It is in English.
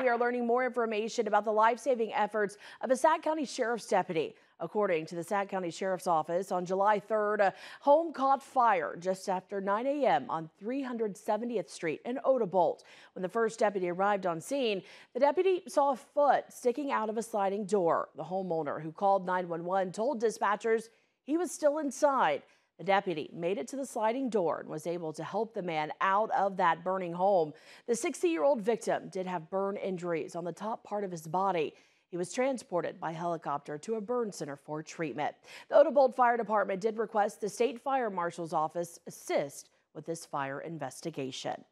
we are learning more information about the life-saving efforts of a Sac County Sheriff's deputy. According to the Sac County Sheriff's Office, on July 3rd, a home caught fire just after 9 a.m. on 370th Street in Odebolt. When the first deputy arrived on scene, the deputy saw a foot sticking out of a sliding door. The homeowner who called 911 told dispatchers he was still inside. The deputy made it to the sliding door and was able to help the man out of that burning home. The 60 year old victim did have burn injuries on the top part of his body. He was transported by helicopter to a burn center for treatment. The Odebolt Fire Department did request the state fire marshal's office assist with this fire investigation.